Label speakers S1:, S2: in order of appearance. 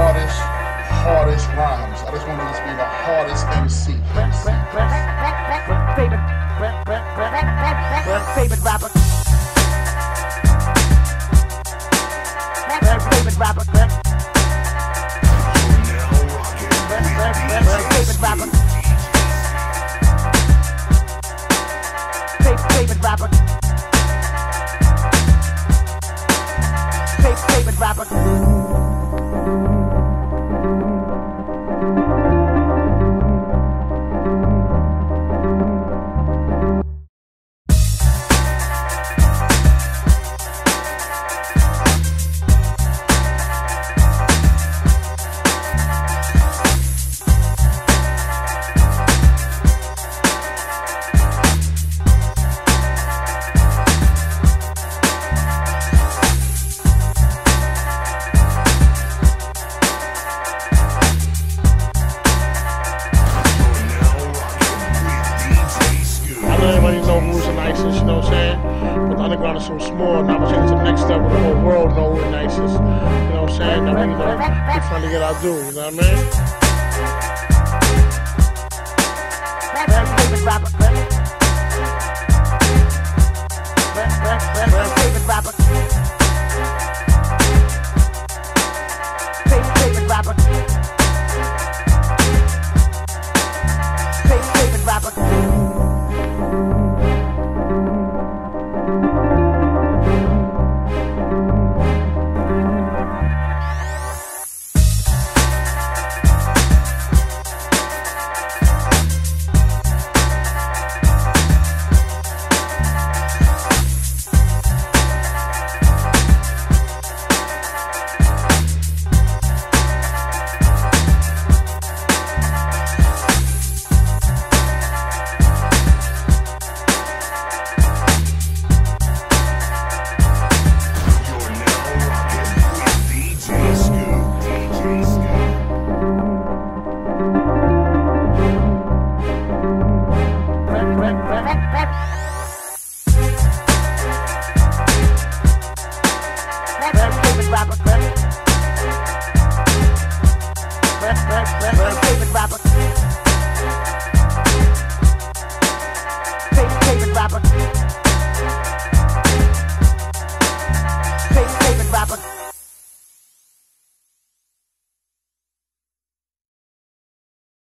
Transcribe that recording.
S1: hardest, hardest rhymes. I just want to just be the hardest MC.
S2: Favorite, favorite rapper. Favorite rapper. Favorite rapper. Favorite rapper. Favorite rapper.
S3: Is so small, now we're taking it to the next step where the whole world know who nicest. You know what I'm saying? Now we, you know, trying to get our due, you know what I mean?
S2: Rapper. Paper, paper, paper, paper,